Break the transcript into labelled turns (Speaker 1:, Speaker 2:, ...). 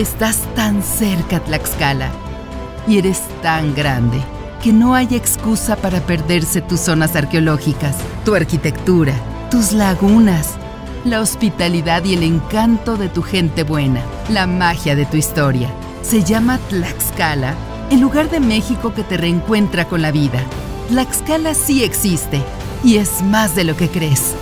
Speaker 1: Estás tan cerca, Tlaxcala, y eres tan grande que no hay excusa para perderse tus zonas arqueológicas, tu arquitectura, tus lagunas, la hospitalidad y el encanto de tu gente buena, la magia de tu historia. Se llama Tlaxcala, el lugar de México que te reencuentra con la vida. Tlaxcala sí existe y es más de lo que crees.